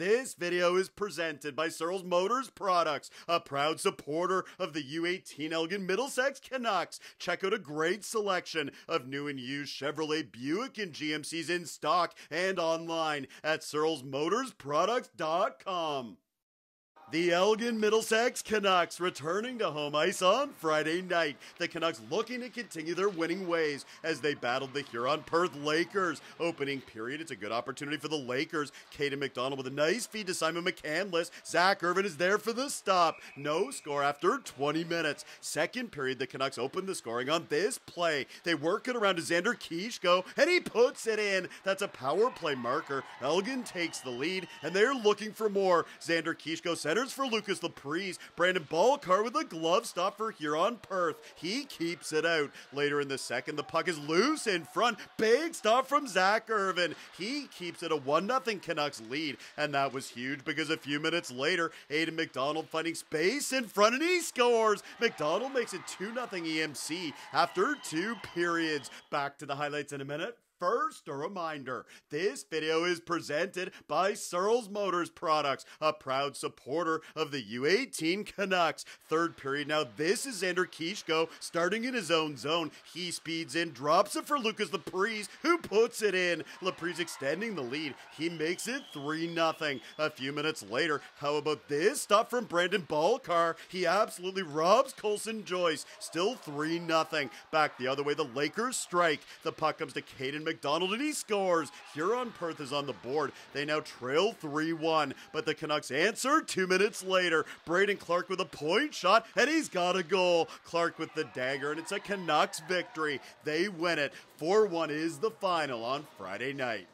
This video is presented by Searles Motors Products, a proud supporter of the U18 Elgin Middlesex Canucks. Check out a great selection of new and used Chevrolet Buick and GMCs in stock and online at searlesmotorsproducts.com. The Elgin Middlesex Canucks returning to home ice on Friday night. The Canucks looking to continue their winning ways as they battled the Huron Perth Lakers. Opening period, it's a good opportunity for the Lakers. Caden McDonald with a nice feed to Simon McCandless. Zach Irvin is there for the stop. No score after 20 minutes. Second period, the Canucks open the scoring on this play. They work it around to Xander Kishko, and he puts it in. That's a power play marker. Elgin takes the lead, and they're looking for more. Xander Kishko center for Lucas Laprise. Brandon Balcar with a glove stop for Huron Perth. He keeps it out. Later in the second, the puck is loose in front. Big stop from Zach Irvin. He keeps it a 1 0 Canucks lead. And that was huge because a few minutes later, Aiden McDonald finding space in front and he scores. McDonald makes it 2 0 EMC after two periods. Back to the highlights in a minute. First, a reminder this video is presented by Searles Motors Products, a proud supporter of the U18 Canucks. Third period now, this is Xander Kishko starting in his own zone. He speeds in, drops it for Lucas Laprise, who puts it in. Laprise extending the lead. He makes it 3 0. A few minutes later, how about this stop from Brandon Balcar? He absolutely robs Colson Joyce. Still 3 0. Back the other way, the Lakers strike. The puck comes to Caden McDonald and he scores. Huron Perth is on the board. They now trail 3 1, but the Canucks answer two minutes later. Braden Clark with a point shot and he's got a goal. Clark with the dagger and it's a Canucks victory. They win it. 4 1 is the final on Friday night.